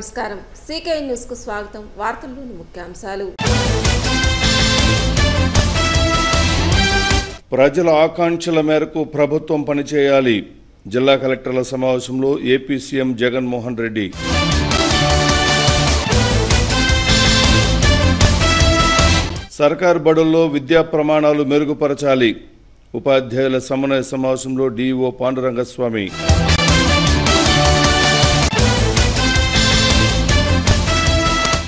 నమస్కారం. సీకే న్యూస్కు స్వాగతం. వార్తల్లోని ముఖ్యాంశాలు. ప్రజల ఆకాంక్షల మేరకు ప్రభుత్వం పనిచేయాలి. జిల్లా కలెక్టర్ల సమావేశంలో ఏపీ సీఎం జగన్మోహన్ రెడ్డి. సర్కార్ బడుల్లో విద్యా ప్రమాణాలు మెరుగుపరచాలి. ఉపాధ్యాయుల సమన్వయ సమావేశంలో డీఈఓ పాండురంగస్వామి.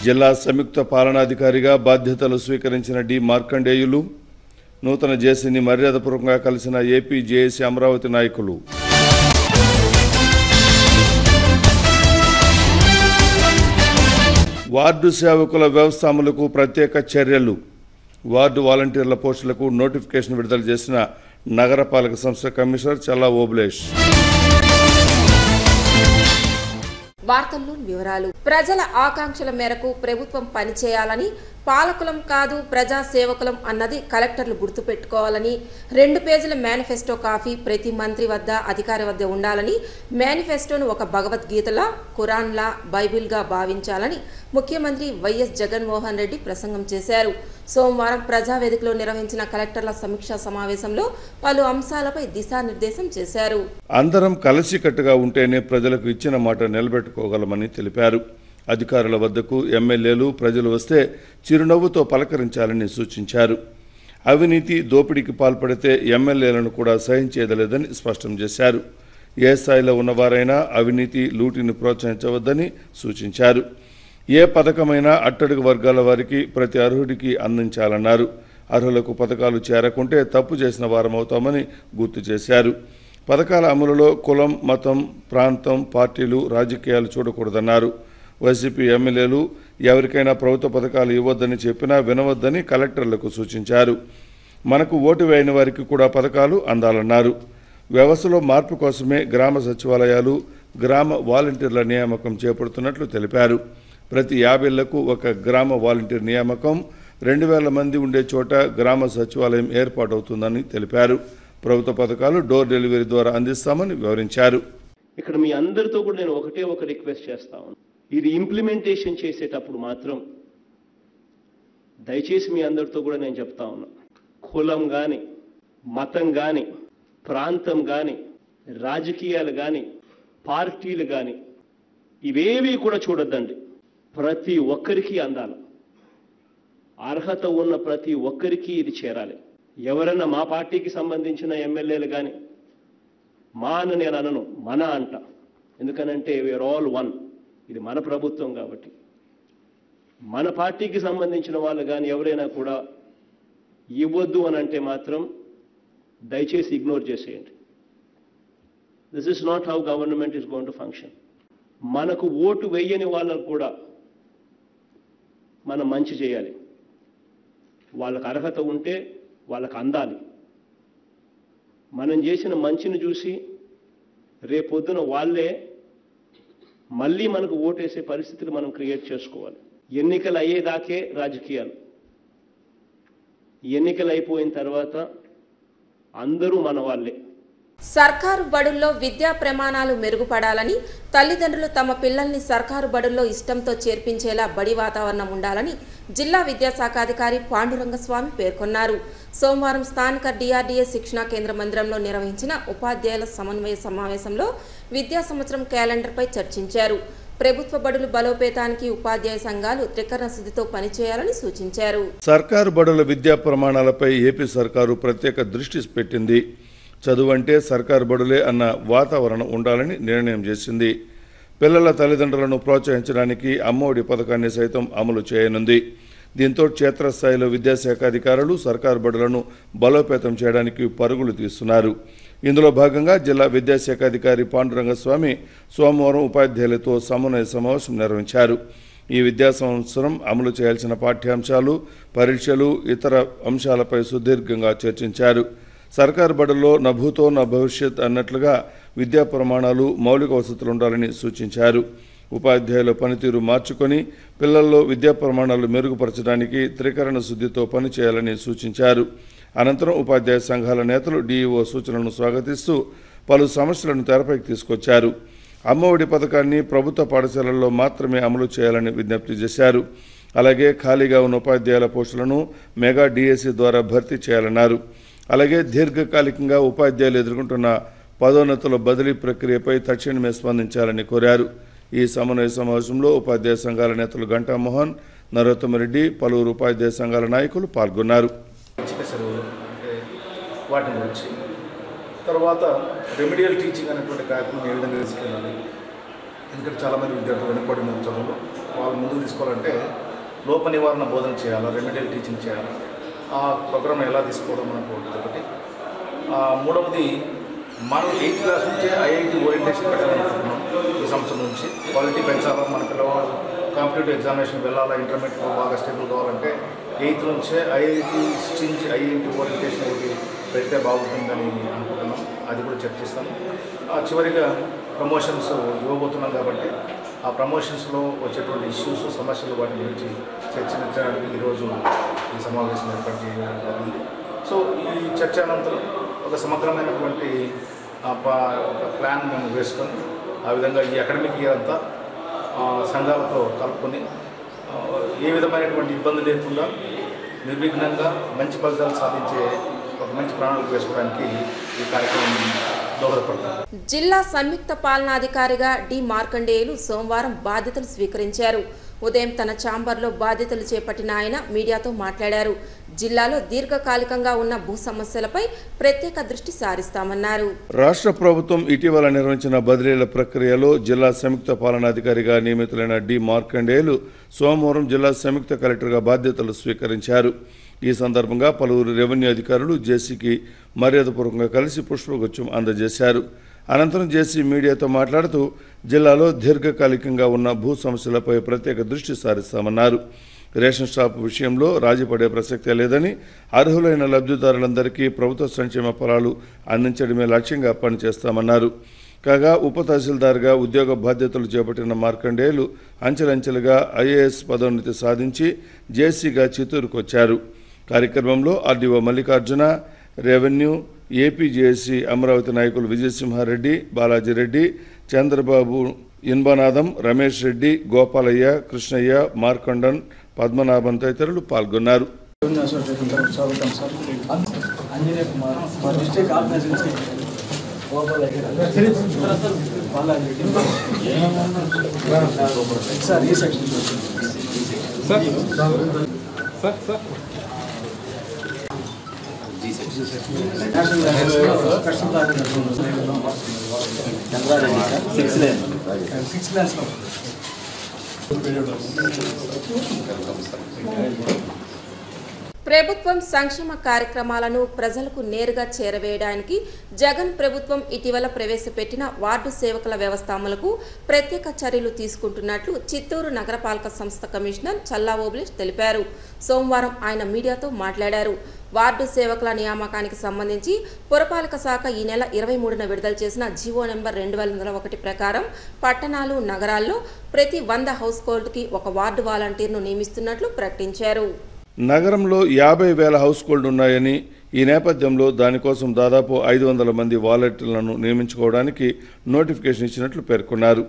జిల్లా సంయుక్త పాలనాధికారిగా బాధ్యతలు స్వీకరించిన డి మార్కండేయులు నూతన జేసీని మర్యాదపూర్వకంగా కలిసిన ఏపీ జేఏసీ అమరావతి నాయకులు. వార్డు సేవకుల వ్యవస్థ అమలుకు ప్రత్యేక చర్యలు. వార్డు వాలంటీర్ల పోస్టులకు నోటిఫికేషన్ విడుదల చేసిన నగరపాలక సంస్థ కమిషనర్ చల్లా ఓబులేష్. వార్తల్లోని వివరాలు. ప్రజల ఆకాంక్షల మేరకు ప్రభుత్వం పనిచేయాలని పాలకులం కాదు ప్రజా సేవకులం అన్నది కలెక్టర్లు గుర్తుపెట్టుకోవాలని రెండు పేజీల మేనిఫెస్టో కాఫీ ప్రతి మంత్రి వద్ద అధికారి వద్ద ఉండాలని మేనిఫెస్టోను ఒక భగవద్గీతలా ఖురాన్లా బైబిల్గా భావించాలని ముఖ్యమంత్రి వైఎస్ జగన్మోహన్ రెడ్డి ప్రసంగం చేశారు. సోమవారం ప్రజావేదికలో నిర్వహించిన కలెక్టర్ల సమీక్షా సమావేశంలో పలు అంశాలపై దిశానిర్దేశం చేశారు. అందరం కలిసికట్టుగా ఉంటేనే ప్రజలకు ఇచ్చిన మాట నిలబెట్టుకోగలమని తెలిపారు. అధికారుల వద్దకు ఎమ్మెల్యేలు ప్రజలు వస్తే చిరునవ్వుతో పలకరించాలని సూచించారు. అవినీతి దోపిడీకి పాల్పడితే ఎమ్మెల్యేలను కూడా సహించేదలేదని స్పష్టం చేశారు. ఏ స్థాయిలో ఉన్నవారైనా అవినీతి లూటిని ప్రోత్సహించవద్దని సూచించారు. ఏ పథకమైనా అట్టడుగు వర్గాల వారికి ప్రతి అర్హుడికి అందించాలన్నారు. అర్హులకు పథకాలు చేరకుంటే తప్పు చేసిన వారమవుతామని గుర్తు చేశారు. పథకాల అమలులో కులం మతం ప్రాంతం పార్టీలు రాజకీయాలు చూడకూడదన్నారు. వైసీపీ ఎమ్మెల్యేలు ఎవరికైనా ప్రభుత్వ పథకాలు ఇవ్వద్దని చెప్పినా వినవద్దని కలెక్టర్లకు సూచించారు. మనకు ఓటు వేయని వారికి కూడా పథకాలు అందాలన్నారు. వ్యవస్థలో మార్పు కోసమే గ్రామ సచివాలయాలు గ్రామ వాలంటీర్ల నియామకం చేపడుతున్నట్లు తెలిపారు. ప్రతి యాభైళ్ళకు ఒక గ్రామ వాలంటీర్ నియామకం. రెండు వేల మంది ఉండే చోట గ్రామ సచివాలయం ఏర్పాటవుతుందని తెలిపారు. ప్రభుత్వ పథకాలు డోర్ డెలివరీ ద్వారా అందిస్తామని వివరించారు. ఇక్కడ మీ అందరితో కూడా నేను ఒకటే ఒక రిక్వెస్ట్ చేస్తా ఉన్నాను ఇది ఇంప్లిమెంటేషన్ చేసేటప్పుడు మాత్రం దయచేసి మీ అందరితో కూడా నేను చెప్తా ఉన్నా. కులం కానీ మతం కానీ ప్రాంతం కానీ రాజకీయాలు కానీ పార్టీలు కానీ ఇవేవి కూడా చూడొద్దండి. ప్రతి ఒక్కరికి అందాలి. అర్హత ఉన్న ప్రతి ఒక్కరికి ఇది చేరాలి. ఎవరైనా మా పార్టీకి సంబంధించిన ఎమ్మెల్యేలు కానీ మా అని నేను అనను మన అంట. ఎందుకనంటే వీఆర్ ఆల్ వన్ ఇది మన ప్రభుత్వం కాబట్టి. మన పార్టీకి సంబంధించిన వాళ్ళు కానీ ఎవరైనా కూడా ఇవ్వద్దు అని అంటే మాత్రం దయచేసి ఇగ్నోర్ చేసేయండి. This is not how government is going to function మనకు ఓటు వేయని వాళ్ళకు కూడా మనం మంచి చేయాలి. వాళ్ళకి అర్హత ఉంటే వాళ్ళకు అందాలి. మనం చేసిన మంచిని చూసి రేపొద్దున వాళ్ళే మళ్ళీ మనకు ఓటేసే పరిస్థితులు మనం క్రియేట్ చేసుకోవాలి. ఎన్నికలు అయ్యేదాకే రాజకీయాలు. ఎన్నికలు అయిపోయిన తర్వాత అందరూ మన వాళ్ళే. సర్కారు బడుల్లో విద్యా ప్రమాణాలు మెరుగుపడాలని తల్లిదండ్రులు తమ పిల్లల్ని సర్కారు బడుల్లో ఇష్టంతో చేర్పించేలా బడి వాతావరణం ఉండాలని జిల్లా విద్యాశాఖాధికారి పాండురంగస్వామి పేర్కొన్నారు. సోమవారం స్థానిక డిఆర్డీఏ శిక్షణా కేంద్ర మందిరంలో నిర్వహించిన ఉపాధ్యాయుల సమన్వయ సమావేశంలో విద్యా సంవత్సరం క్యాలెండర్పై చర్చించారు. ప్రభుత్వ బడులు బలోపేతానికి ఉపాధ్యాయ సంఘాలు త్రికరణ శుద్ధితో పనిచేయాలని సూచించారు. సర్కారు బడుల విద్యా ప్రమాణాలపై ఏపీ సర్కారు ప్రత్యేక దృష్టి పెట్టింది. చదువంటే సర్కారు బడులే అన్న వాతావరణం ఉండాలని నిర్ణయం చేసింది. పిల్లల తల్లిదండ్రులను ప్రోత్సహించడానికి అమ్మఒడి పథకాన్ని సైతం అమలు చేయనుంది. దీంతో క్షేత్రస్థాయిలో విద్యాశాఖ అధికారులు సర్కారు బడులను బలోపేతం చేయడానికి పరుగులు తీస్తున్నారు. ఇందులో భాగంగా జిల్లా విద్యాశాఖ అధికారి పాండురంగస్వామి సోమవారం ఉపాధ్యాయులతో సమన్వయ సమావేశం నిర్వహించారు. ఈ విద్యా సంవత్సరం అమలు చేయాల్సిన పాఠ్యాంశాలు పరీక్షలు ఇతర అంశాలపై సుదీర్ఘంగా చర్చించారు. సర్కారు బడుల్లో నభూతో నా భవిష్యత్ అన్నట్లుగా విద్యా ప్రమాణాలు మౌలిక వసతులు ఉండాలని సూచించారు. ఉపాధ్యాయుల పనితీరు మార్చుకొని పిల్లల్లో విద్యా ప్రమాణాలు మెరుగుపరచడానికి త్రికరణ శుద్ధితో పనిచేయాలని సూచించారు. అనంతరం ఉపాధ్యాయ సంఘాల నేతలు డీఈఓ సూచనలను స్వాగతిస్తూ పలు సమస్యలను తెరపైకి తీసుకొచ్చారు. అమ్మఒడి పథకాన్ని ప్రభుత్వ పాఠశాలల్లో మాత్రమే అమలు చేయాలని విజ్ఞప్తి చేశారు. అలాగే ఖాళీగా ఉన్న ఉపాధ్యాయుల పోస్టులను మెగా డిఎస్సి ద్వారా భర్తీ చేయాలన్నారు. అలాగే దీర్ఘకాలికంగా ఉపాధ్యాయులు ఎదుర్కొంటున్న పదోన్నతుల బదిలీ ప్రక్రియపై తక్షణమే స్పందించాలని కోరారు. ఈ సమన్వయ సమావేశంలో ఉపాధ్యాయ సంఘాల నేతలు గంటామోహన్ నరోత్తమరెడ్డి పలువురు ఉపాధ్యాయ సంఘాల నాయకులు పాల్గొన్నారు. వాటిని వాటి గురించి. తర్వాత రెమిడియల్ టీచింగ్ అనేటువంటి కార్యక్రమం ఏ విధంగా తీసుకెళ్ళాలి? ఎందుకంటే చాలామంది విద్యార్థులు వెనుకబడి ఉన్న చదువులు. వాళ్ళు ముందుకు తీసుకోవాలంటే లోప నివారణ బోధన చేయాలా? రెమిడియల్ టీచింగ్ చేయాలా? ఆ ప్రోగ్రామ్ ఎలా తీసుకోవడం మనకు ఉంటుంది ఒకటి మూడవది మనం ఎయిత్ క్లాస్ నుంచి ఐఐటి ఓరియంటేషన్ పెట్టాలనుకుంటున్నాం ఈ సంవత్సరం నుంచి. క్వాలిటీ పెంచాలా మన పిల్లవాడు కాంపిటేటివ్ ఎగ్జామినేషన్ వెళ్ళాలా ఇంటర్మీడియట్లో బాగా స్టేబుల్ కావాలంటే ఎయిత్ నుంచే ఐఐటి నుంచి ఐఐటి ఓరియంటేషన్ ఒకటి పెడితే బాగుంటుందని అనుకుంటున్నాం. అది కూడా చర్చిస్తాం ఆ, చివరిగా ప్రమోషన్స్ ఇవ్వబోతున్నాం కాబట్టి ఆ ప్రమోషన్స్లో వచ్చేటువంటి ఇష్యూస్ సమస్యలు వాటి గురించి చర్చించడానికి ఈరోజు ఈ సమావేశం ఏర్పాటు చేయడం జరిగింది. సో ఈ చర్చ అనంతరం ఒక సమగ్రమైనటువంటి ప- ఒక ప్లాన్ మేము వేసుకొని ఆ విధంగా ఈ అకాడమిక్ ఇయర్ అంతా సంఘాలతో కలుపుకొని ఏ విధమైనటువంటి ఇబ్బంది లేకుండా నిర్విఘ్నంగా మంచి ఫలితాలు సాధించే ఒక మంచి ప్రణాళిక వేసుకోవడానికి ఈ కార్యక్రమం దోహదపడుతుంది. జిల్లా సంయుక్త పాలనాధికారిగా డి మార్కండేయులు సోమవారం బాధ్యతలు స్వీకరించారు. ఉదయం తన ఛాంబర్లో బాధ్యతలు చేపట్టిన ఆయన మీడియాతో మాట్లాడారు. జిల్లాలో దీర్ఘకాలికంగా ఉన్న భూ సమస్యలపై ప్రత్యేక దృష్టి సారిస్తామన్నారు. రాష్ట్ర ప్రభుత్వం ఇటీవల నిర్వహించిన బదిలీల ప్రక్రియలో జిల్లా సంయుక్త పాలనాధికారిగా నియమితులైన డి. మార్కండేయులు సోమవారం జిల్లా సంయుక్త కలెక్టర్గా బాధ్యతలు స్వీకరించారు. ఈ సందర్భంగా పలువురు రెవెన్యూ అధికారులు జేసీకి మర్యాదపూర్వకంగా కలిసి పుష్పగుచ్చం అందజేశారు. అనంతరం జేసీ మీడియాతో మాట్లాడుతూ జిల్లాలో దీర్ఘకాలికంగా ఉన్న భూ సమస్యలపై ప్రత్యేక దృష్టి సారిస్తామన్నారు. రేషన్ షాప్ విషయంలో రాజీ పడే ప్రసక్తే లేదని అర్హులైన లబ్ధిదారులందరికీ ప్రభుత్వ సంక్షేమ ఫలాలు అందించడమే లక్ష్యంగా పనిచేస్తామన్నారు. కాగా ఉప తహసీల్దార్గా ఉద్యోగ బాధ్యతలు చేపట్టిన మార్కండేయులు అంచెలంచెలుగా ఐఏఎస్ పదోన్నతి సాధించి జేసీగా చిత్తూరుకొచ్చారు. కార్యక్రమంలో RDO Mallikarjuna revenue APJAC Amaravati నాయకులు విజయసింహారెడ్డి బాలాజీరెడ్డి చంద్రబాబు ఇన్బనాథం రమేష్ రెడ్డి గోపాలయ్య కృష్ణయ్య మార్కండన్ పద్మనాభన్ తదితరులు పాల్గొన్నారు. Sir. అంజనేయ కుమార్ మా డిస్ట్రిక్ట్ ఆర్గనైజేషన్ బాలాజీ సార్ ఈ సెక్షన్ సిక్స్ ల్యాన్స్ ప్రభుత్వం సంక్షేమ కార్యక్రమాలను ప్రజలకు నేరుగా చేరవేయడానికి జగన్ ప్రభుత్వం ఇటీవల ప్రవేశపెట్టిన వార్డు సేవకుల వ్యవస్థ అమలుకు ప్రత్యేక చర్యలు తీసుకుంటున్నట్లు చిత్తూరు నగరపాలక సంస్థ కమిషనర్ చల్లా ఓబ్లేష్ తెలిపారు. సోమవారం ఆయన మీడియాతో మాట్లాడారు. వార్డు సేవకుల నియామకానికి సంబంధించి పురపాలక శాఖ ఈ నెల ఇరవై మూడున విడుదల చేసిన జీవో నెంబర్ రెండు వేల ఒకటి ప్రకారం పట్టణాలు నగరాల్లో ప్రతి వంద హౌస్ హోల్డ్కి ఒక వార్డు వాలంటీర్ను నియమిస్తున్నట్లు ప్రకటించారు. నగరంలో యాభై వేల హౌస్ హోల్డ్ ఉన్నాయని ఈ నేపథ్యంలో దానికోసం దాదాపు ఐదు వందల మంది వాలంటీర్లను నియమించుకోవడానికి నోటిఫికేషన్ ఇచ్చినట్లు పేర్కొన్నారు.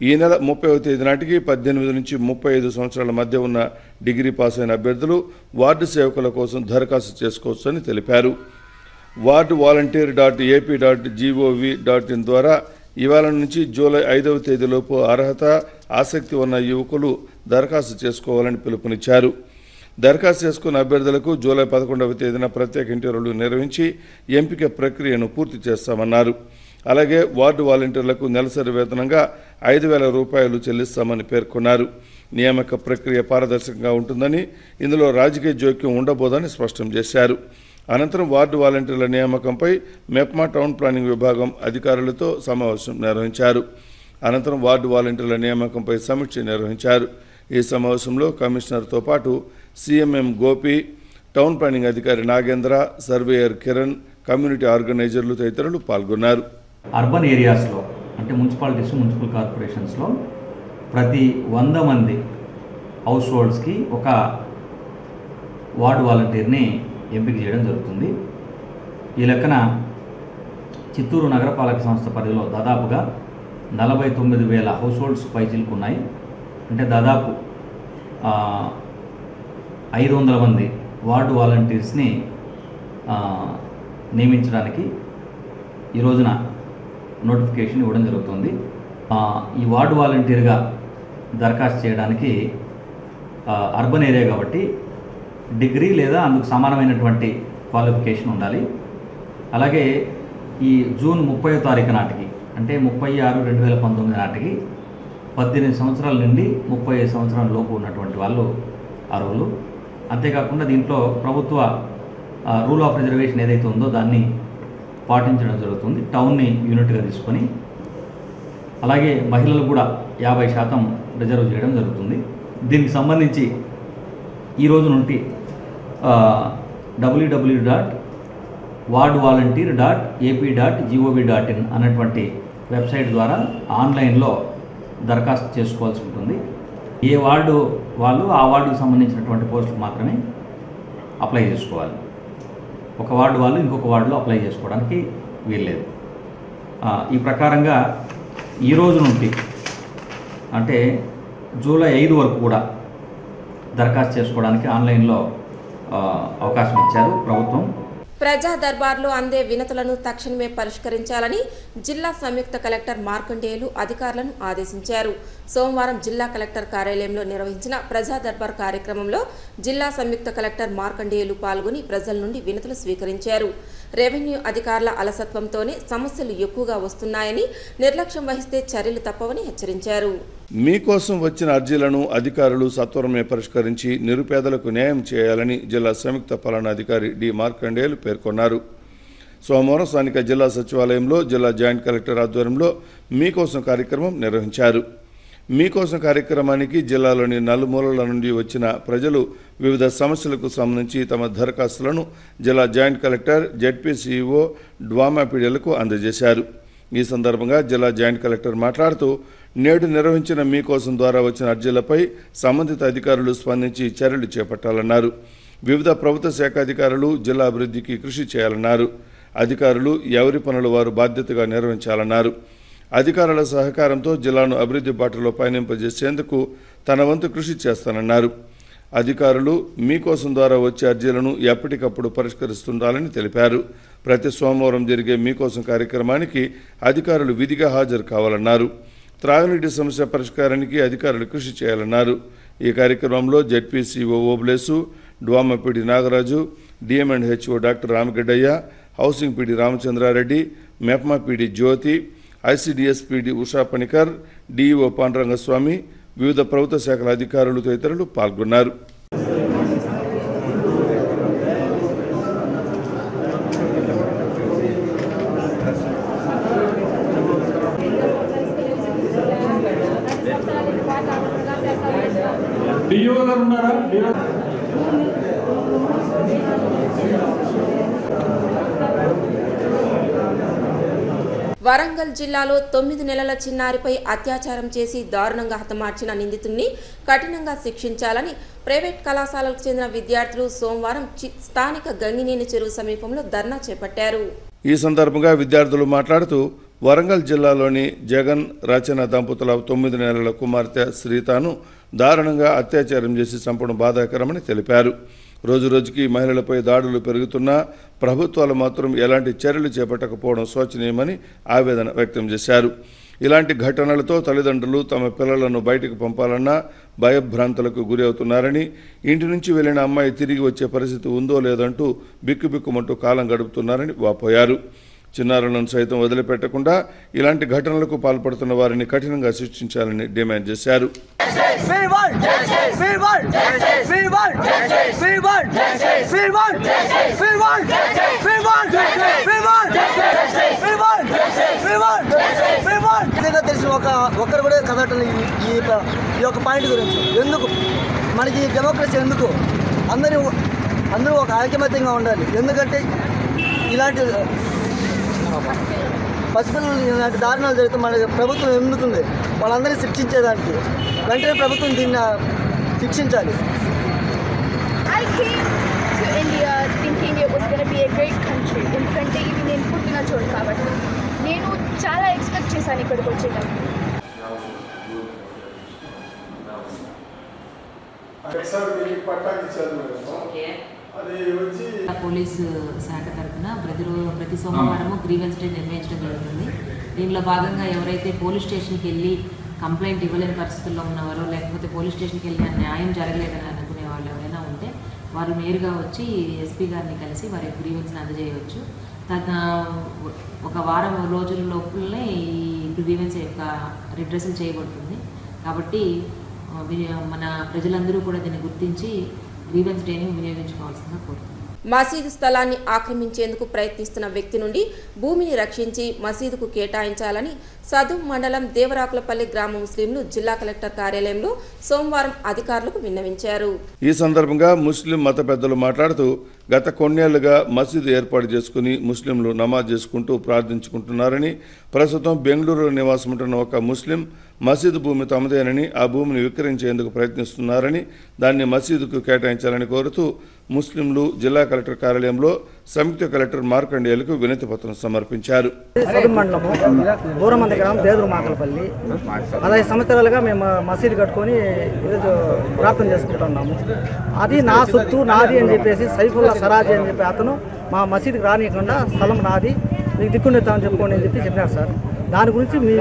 ఈ నెల ముప్పైవ తేదీ నాటికి పద్దెనిమిది నుంచి ముప్పై ఐదు సంవత్సరాల మధ్య ఉన్న డిగ్రీ పాస్ అయిన అభ్యర్థులు వార్డు సేవకుల కోసం దరఖాస్తు చేసుకోవచ్చని తెలిపారు. Ward volunteer dot AP dot G O V dot in ద్వారా ఇవాళ నుంచి జూలై ఐదవ తేదీలోపు అర్హత ఆసక్తి ఉన్న యువకులు దరఖాస్తు చేసుకోవాలని పిలుపునిచ్చారు. దరఖాస్తు చేసుకున్న అభ్యర్థులకు జూలై పదకొండవ తేదీన ప్రత్యేక ఇంటర్వ్యూలు నిర్వహించి ఎంపిక ప్రక్రియను పూర్తి చేస్తామన్నారు. అలాగే వార్డు వాలంటీర్లకు నెలసరి వేతనంగా ఐదు వేల రూపాయలు చెల్లిస్తామని పేర్కొన్నారు. నియామక ప్రక్రియ పారదర్శకంగా ఉంటుందని ఇందులో రాజకీయ జోక్యం ఉండబోదని స్పష్టం చేశారు. అనంతరం వార్డు వాలంటీర్ల నియామకంపై మెప్మా టౌన్ ప్లానింగ్ విభాగం అధికారులతో సమావేశం నిర్వహించారు. అనంతరం వార్డు వాలంటీర్ల నియామకంపై సమీక్ష నిర్వహించారు. ఈ సమావేశంలో కమిషనర్తో పాటు సీఎంఎం గోపి టౌన్ ప్లానింగ్ అధికారి నాగేంద్ర సర్వేయర్ కిరణ్ కమ్యూనిటీ ఆర్గనైజర్లు తదితరులు పాల్గొన్నారు. అర్బన్ ఏరియాస్లో అంటే మున్సిపాలిటీస్ మున్సిపల్ కార్పొరేషన్స్లో ప్రతి వంద మంది హౌస్ హోల్డ్స్కి ఒక వార్డు వాలంటీర్ని ఎంపిక చేయడం జరుగుతుంది. ఈ లెక్కన చిత్తూరు నగరపాలక సంస్థ పరిధిలో దాదాపుగా నలభై తొమ్మిది వేల హౌస్ హోల్డ్స్ పైచీలకు ఉన్నాయి అంటే దాదాపు ఐదు వందల మంది వార్డు వాలంటీర్స్ని నియమించడానికి ఈ రోజున నోటిఫికేషన్ ఇవ్వడం జరుగుతుంది. ఈ వార్డు వాలంటీర్గా దరఖాస్తు చేయడానికి అర్బన్ ఏరియా కాబట్టి డిగ్రీ లేదా అందుకు సమానమైనటువంటి క్వాలిఫికేషన్ ఉండాలి. అలాగే ఈ జూన్ ముప్పై తారీఖు నాటికి అంటే ముప్పై ఆరు రెండు వేల పంతొమ్మిది నాటికి పద్దెనిమిది సంవత్సరాల నుండి ముప్పై ఐదు సంవత్సరాల లోపు ఉన్నటువంటి వాళ్ళు అర్హులు. అంతేకాకుండా దీంట్లో ప్రభుత్వ రూల్ ఆఫ్ రిజర్వేషన్ ఏదైతే ఉందో దాన్ని పాటించడం జరుగుతుంది. టౌన్ని యూనిట్గా తీసుకొని అలాగే మహిళలు కూడా యాభై శాతం రిజర్వ్ చేయడం జరుగుతుంది. దీనికి సంబంధించి ఈ రోజు నుండి W W dot ward volunteer dot AP dot G O V dot in అనేటువంటి వెబ్సైట్ ద్వారా ఆన్లైన్లో దరఖాస్తు చేసుకోవాల్సి ఉంటుంది. ఏ వార్డు వాళ్ళు ఆ వార్డుకు సంబంధించినటువంటి పోస్టులు మాత్రమే అప్లై చేసుకోవాలి. ఒక వార్డు వాళ్ళు ఇంకొక వార్డులో అప్లై చేసుకోవడానికి వీల్లేదు. ఈ ప్రకారంగా ఈ రోజు నుండి అంటే జూలై ఐదు వరకు కూడా దరఖాస్తు చేసుకోవడానికి ఆన్లైన్లో అవకాశం ఇచ్చారు ప్రభుత్వం. ప్రజా దర్బార్లో అందే వినతులను తక్షణమే పరిష్కరించాలని జిల్లా సంయుక్త కలెక్టర్ మార్కండేయులు అధికారులను ఆదేశించారు. సోమవారం జిల్లా కలెక్టర్ కార్యాలయంలో నిర్వహించిన ప్రజా దర్బార్ కార్యక్రమంలో జిల్లా సంయుక్త కలెక్టర్ మార్కండేయులు పాల్గొని ప్రజల నుండి వినతులు స్వీకరించారు. రెవెన్యూ అధికారుల అలసత్వంతోనే సమస్యలు ఎక్కువగా వస్తున్నాయని నిర్లక్ష్యం వహిస్తే చర్యలు తప్పవని హెచ్చరించారు. మీకోసం వచ్చిన అర్జీలను అధికారులు సత్వరమే పరిష్కరించి నిరుపేదలకు న్యాయం చేయాలని జిల్లా సంయుక్త పాలనాధికారి డి మార్కండేయులు పేర్కొన్నారు. సోమవారం స్థానిక జిల్లా సచివాలయంలో జిల్లా జాయింట్ కలెక్టర్ ఆధ్వర్యంలో మీకోసం కార్యక్రమం నిర్వహించారు. మీకోసం కార్యక్రమానికి జిల్లాలోని నలుమూలల నుండి వచ్చిన ప్రజలు వివిధ సమస్యలకు సంబంధించి తమ దరఖాస్తులను జిల్లా జాయింట్ కలెక్టర్ జెడ్పీసీఓ సీఈఓ అందజేశారు. ఈ సందర్భంగా జిల్లా జాయింట్ కలెక్టర్ మాట్లాడుతూ నేడు నిర్వహించిన మీకోసం ద్వారా వచ్చిన అర్జీలపై సంబంధిత అధికారులు స్పందించి చర్యలు చేపట్టాలన్నారు. వివిధ ప్రభుత్వ శాఖ అధికారులు జిల్లా అభివృద్ధికి కృషి చేయాలన్నారు. అధికారులు ఎవరి పనులు వారు బాధ్యతగా నిర్వహించాలన్నారు. అధికారుల సహకారంతో జిల్లాను అభివృద్ధి బాటలో పయనింపజేసేందుకు తన వంతు కృషి చేస్తానన్నారు. అధికారులు మీకోసం ద్వారా వచ్చే అర్జీలను ఎప్పటికప్పుడు పరిష్కరిస్తుండాలని తెలిపారు. ప్రతి సోమవారం జరిగే మీకోసం కార్యక్రమానికి అధికారులు విధిగా హాజరు కావాలన్నారు. త్రాగునీటి సమస్య పరిష్కారానికి అధికారులు కృషి చేయాలన్నారు. ఈ కార్యక్రమంలో Z P C O Obulesu DWAMA P D Nagaraju D M and H O doctor Ramagaddaiah housing P D Ramachandrareddy MEPMA P D Jyothi I C D S P D Usha Panicker D E O Pandurangaswamy వివిధ ప్రభుత్వ శాఖల అధికారులు తదితరులు పాల్గొన్నారు. ఉన్నారా? వరంగల్ జిల్లాలో తొమ్మిది నెలల చిన్నారిపై అత్యాచారం చేసి దారుణంగా హతమార్చిన నిందితుడిని కఠినంగా శిక్షించాలని ప్రైవేట్ కళాశాలకు చెందిన విద్యార్థులు సోమవారం చి- స్థానిక గంగినేని చెరువు సమీపంలో ధర్నా చేపట్టారు. ఈ సందర్భంగా విద్యార్థులు మాట్లాడుతూ వరంగల్ జిల్లాలోని జగన్ రచన దంపతుల తొమ్మిది నెలల కుమార్తె శ్రీతాను దారుణంగా అత్యాచారం చేసి చంపడం బాధాకరమని తెలిపారు. రోజు రోజుకి మహిళలపై దాడులు పెరుగుతున్నా ప్రభుత్వాలు మాత్రం ఎలాంటి చర్యలు చేపట్టకపోవడం శోచనీయమని ఆవేదన వ్యక్తం చేశారు. ఇలాంటి ఘటనలతో తల్లిదండ్రులు తమ పిల్లలను బయటకు పంపాలన్నా భయభ్రాంతులకు గురి అవుతున్నారని ఇంటి నుంచి వెళ్ళిన అమ్మాయి తిరిగి వచ్చే పరిస్థితి ఉందో లేదంటూ బిక్కుబిక్కుమంటూ కాలం గడుపుతున్నారని వాపోయారు. చిన్నారులను సైతం వదిలిపెట్టకుండా ఇలాంటి ఘటనలకు పాల్పడుతున్న వారిని కఠినంగా శిక్షించాలని డిమాండ్ చేశారు. తెలిసిన ఒక ఒక్కరు కూడా కదటం ఈ యొక్క పాయింట్ గురించి. ఎందుకు? మనకి డెమోక్రసీ ఎందుకు? అందరూ అందరూ ఒక ఐకమత్యంగా ఉండాలి. ఎందుకంటే ఇలాంటి పసిపిల్లలు ఇలాంటి దారుణాలు జరిగితే మన ప్రభుత్వం ఎందుతుంది వాళ్ళందరినీ శిక్షించేదానికి వెంటనే ప్రభుత్వం దీన్ని శిక్షించాలి. ఎందుకంటే ఇది నేను పుట్టిన చోటు కాబట్టి. నేను చాలా ఎక్స్పెక్ట్ చేశాను ఇక్కడికి వచ్చేటప్పుడు. పోలీసు శాఖ తరఫున ప్రతి రో- ప్రతి సోమవారము గ్రీవెన్స్ డే నిర్వహించడం జరుగుతుంది. దీనిలో భాగంగా ఎవరైతే పోలీస్ స్టేషన్కి వెళ్ళి కంప్లైంట్ ఇవ్వలేని పరిస్థితుల్లో ఉన్నవారు లేకపోతే పోలీస్ స్టేషన్కి వెళ్ళి న్యాయం జరగలేదని అనుకునే వాళ్ళు ఎవరైనా ఉంటే వారు నేరుగా వచ్చి ఎస్పీ గారిని కలిసి వారి గ్రీవెన్స్ని అందజేయవచ్చు. తన ఒక వారం రోజుల లోపలనే ఈ గ్రీవెన్స్ యొక్క రిడ్రెసల్ చేయబడుతుంది. కాబట్టి మన ప్రజలందరూ కూడా దీన్ని గుర్తించి గ్రీవెన్స్ డేని వినియోగించుకోవాల్సిందిగా కోరుతున్నాను మసీదు స్థలాన్ని ఆక్రమించేందుకు ప్రయత్నిస్తున్న వ్యక్తి నుండి భూమిని రక్షించి మసీదుకు కేటాయించాలని సదుం మండలం దేవరాకులపల్లి గ్రామ ముస్లింలు జిల్లా కలెక్టర్ కార్యాలయంలో సోమవారం అధికారులకు విన్నవించారు. ఈ సందర్భంగా ముస్లిం మత పెద్దలు మాట్లాడుతూ గత కొన్నేళ్ళుగా మసీదు ఏర్పాటు చేసుకుని ముస్లింలు నమాజ్ చేసుకుంటూ ప్రార్థించుకుంటున్నారని ప్రస్తుతం బెంగళూరులో నివాసముంటున్న ఒక ముస్లిం మసీదు భూమి తమదేనని ఆ భూమిని విక్రయించేందుకు ప్రయత్నిస్తున్నారని దాన్ని మసీదుకు కేటాయించాలని కోరుతూ ముస్లింలు జిల్లా కలెక్టర్ కార్యాలయంలో సంయుక్త కలెక్టర్ మార్కండేయులకు వినతి పత్రం సమర్పించారు. సదుం మండలము దూరమంది గ్రామం దేదురు మాకలపల్లి. పదహైదు సంవత్సరాలుగా మేము మసీదు కట్టుకొని ఈరోజు ప్రార్థన చేసుకుంటున్నాము అది నా సొత్తు నాది అని చెప్పేసి సైఫుల్లా సరాజీ అని చెప్పి అతను మా మసీదుకి రానియకుండా స్థలం నాది మీకు దిక్కుండేతామని చెప్పుకోండి అని చెప్పి చెప్పినారు సార్. దాని గురించి మీ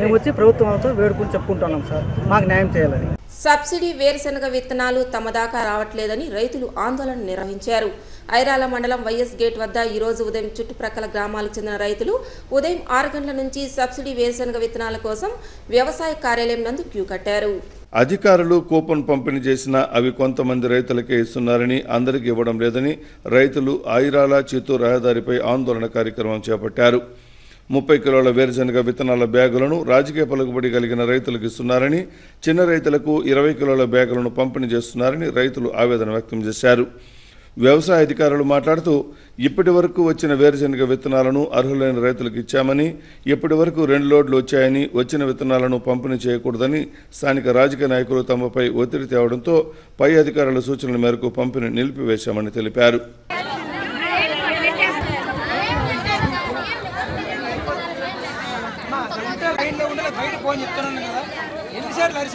మేము వచ్చి ప్రభుత్వంతో వేడుకుని చెప్పుకుంటున్నాం సార్. మాకు న్యాయం చేయాలని. సబ్సిడీ వేరుశనగ విత్తనాలు తమ దాకా రావట్లేదని రైతులు ఆందోళన నిర్వహించారు. ఐరాల మండలం వైఎస్ గేట్ వద్ద ఈరోజు ఉదయం చుట్టుప్రక్కల గ్రామాలకు చెందిన రైతులు ఉదయం ఆరు గంటల నుంచి సబ్సిడీ వేరుశనగ విత్తనాల కోసం వ్యవసాయ కార్యాలయం నందు క్యూ కట్టారు. అధికారులు కూపన్ పంపిణీ చేసినా అవి కొంతమంది రైతులకే ఇస్తున్నారని అందరికీ ఇవ్వడం లేదని రైతులు ఐరాల చిత్తూరు రహదారిపై ఆందోళన కార్యక్రమం చేపట్టారు. ముప్పై కిలోల వేరుశనగ విత్తనాల బ్యాగులను రాజకీయ పలుకుబడి కలిగిన రైతులకు ఇస్తున్నారని చిన్న రైతులకు ఇరవై కిలోల బ్యాగులను పంపిణీ చేస్తున్నారని రైతులు ఆవేదన వ్యక్తం చేశారు. వ్యవసాయ అధికారులు మాట్లాడుతూ ఇప్పటి వరకు వచ్చిన వేరుశనగ విత్తనాలను అర్హులైన రైతులకు ఇచ్చామని ఇప్పటి వరకు రెండు లోడ్లు వచ్చాయని వచ్చిన విత్తనాలను పంపిణీ చేయకూడదని స్థానిక రాజకీయ నాయకులు తమపై ఒత్తిడి తేవడంతో పై అధికారుల సూచనల మేరకు పంపిణీ నిలిపివేశామని తెలిపారు.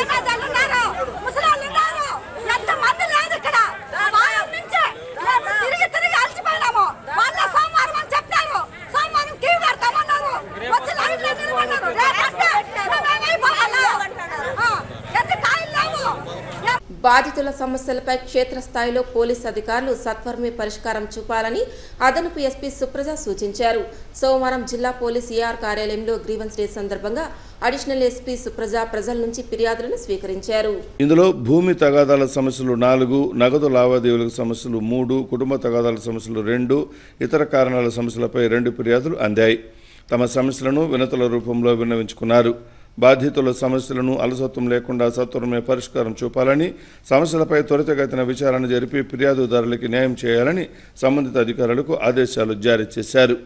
Vai casar. బాధితుల సమస్యలపై క్షేత్రస్థాయిలో పోలీస్ అధికారులు సత్వరమే పరిష్కారం చూపాలని అదనపు ఎస్పీ సుప్రజ సూచించారు. సోమవారం జిల్లా పోలీస్ ఏఆర్ కార్యాలయంలో గ్రీవెన్స్ డే సందర్భంగా అడిషనల్ ఎస్పీ సుప్రజ ప్రజల నుంచి ఫిర్యాదులను స్వీకరించారు. ఇందులో భూమి తగాదాల సమస్యలు నాలుగు నగదు లావాదేవీల సమస్యలు మూడు కుటుంబ తగాదాల సమస్యలు రెండు ఇతర కారణాల సమస్యలపై రెండు ఫిర్యాదులు అందాయి. తమ సమస్యలను వినతుల రూపంలో విన్నవించుకున్నారు. బాధితుల సమస్యలను అలసత్వం లేకుండా సత్వరమే పరిష్కారం చూపాలని సమస్యలపై త్వరితగతిన విచారణ జరిపి ఫిర్యాదుదారులకి న్యాయం చేయాలని సంబంధిత అధికారులకు ఆదేశాలు జారీ చేశారు.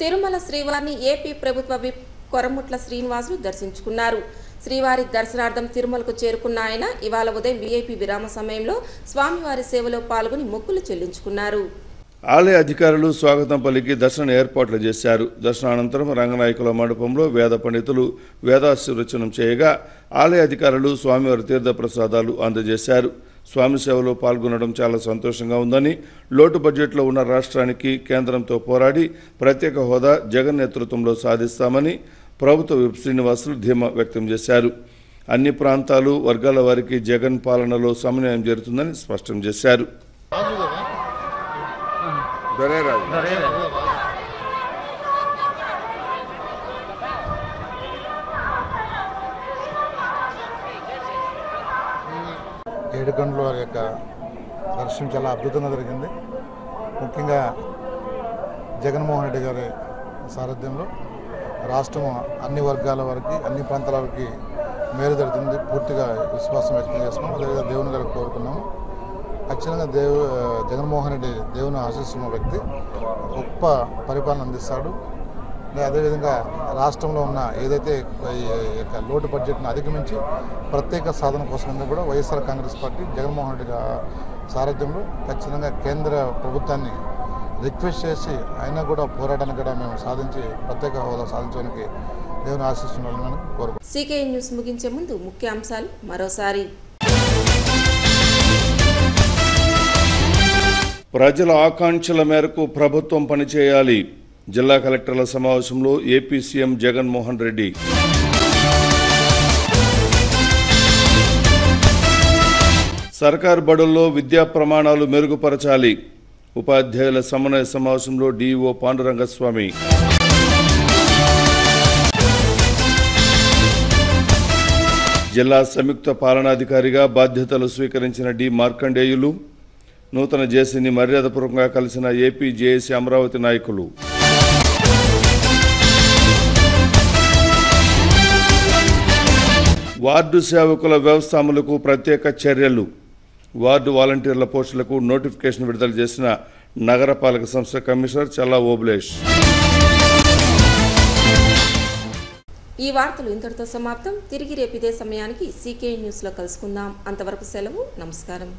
తిరుమల శ్రీవారిని ఏపీ ప్రభుత్వ విప్ కొరముట్ల శ్రీనివాసులు దర్శించుకున్నారు. శ్రీవారి దర్శనార్థం తిరుమలకు చేరుకున్న ఆయన ఇవాళ ఉదయం వీఐపీ విరామ సమయంలో స్వామివారి సేవలో పాల్గొని మొక్కులు చెల్లించుకున్నారు. ఆలయ అధికారులు స్వాగతం పలికి దర్శన ఏర్పాట్లు చేశారు. దర్శనానంతరం రంగనాయకుల మండపంలో వేద పండితులు వేదాశీర్వచనం చేయగా ఆలయ అధికారులు స్వామివారి తీర్థ ప్రసాదాలు అందజేశారు. స్వామి సేవలో పాల్గొనడం చాలా సంతోషంగా ఉందని లోటు బడ్జెట్లో ఉన్న రాష్ట్రానికి కేంద్రంతో పోరాడి ప్రత్యేక హోదా జగన్ నేతృత్వంలో సాధిస్తామని ప్రభుత్వ విప్ శ్రీనివాసులు ధీమా వ్యక్తం చేశారు. అన్ని ప్రాంతాలు వర్గాల వారికి జగన్ పాలనలో సమన్వయం జరుగుతుందని స్పష్టం చేశారు. ఏడుకొండల వారి యొక్క దర్శనం చాలా అద్భుతంగా జరిగింది. ముఖ్యంగా జగన్మోహన్ రెడ్డి గారి సారథ్యంలో రాష్ట్రం అన్ని వర్గాల వారికి అన్ని ప్రాంతాల వారికి మేలు జరుగుతుంది. పూర్తిగా విశ్వాసం వ్యక్తం చేస్తున్నాం అదేవిధంగా దేవుని గారికి కోరుకున్నాము. ఖచ్చితంగా దేవు జగన్మోహన్ రెడ్డి దేవుని ఆశిస్తున్న వ్యక్తి. గొప్ప పరిపాలన అందిస్తాడు. అదేవిధంగా రాష్ట్రంలో ఉన్న ఏదైతే ఈ యొక్క లోటు బడ్జెట్ను అధిగమించి ప్రత్యేక సాధన కోసమని కూడా Y S R Congress party Jaganmohan Reddy సారథ్యంలో ఖచ్చితంగా కేంద్ర ప్రభుత్వాన్ని రిక్వెస్ట్ చేసి అయినా కూడా పోరాటానికి కూడా మేము సాధించి ప్రత్యేక హోదా సాధించడానికి దేవుని ఆశిస్తున్నామని కోరుకుంటున్నాం. సీకే న్యూస్ ముగించే ముందు ముఖ్య అంశాలు మరోసారి. ప్రజల ఆకాంక్షల మేరకు ప్రభుత్వం పనిచేయాలి. జిల్లా కలెక్టర్ల సమావేశంలో ఏపీ సీఎం జగన్మోహన్ రెడ్డి. సర్కార్ బడుల్లో విద్యా ప్రమాణాలు మెరుగుపరచాలి. ఉపాధ్యాయుల సమన్వయ సమావేశంలో డీఈఓ పాండురంగస్వామి. జిల్లా సంయుక్త పాలనాధికారిగా బాధ్యతలు స్వీకరించిన డి మార్కండేయులు నూతన జేసీని మర్యాదపూర్వకంగా కలిసిన ఏపీ జేఏసీ అమరావతి నాయకులు. వార్డు సేవకుల వ్యవస్థ అమలుకు ప్రత్యేక చర్యలు. వార్డు వాలంటీర్ల పోస్టులకు నోటిఫికేషన్ విడుదల చేసిన నగరపాలక సంస్థ కమిషనర్ చల్లా ఓబులేష్. ఈ వార్తలు ఇంతటితో సమాప్తం. తిరిగి రేపు ఇదే సమయానికి సీకే న్యూస్లో కలుసుకుందాం. అంతవరకు సెలవు నమస్కారం.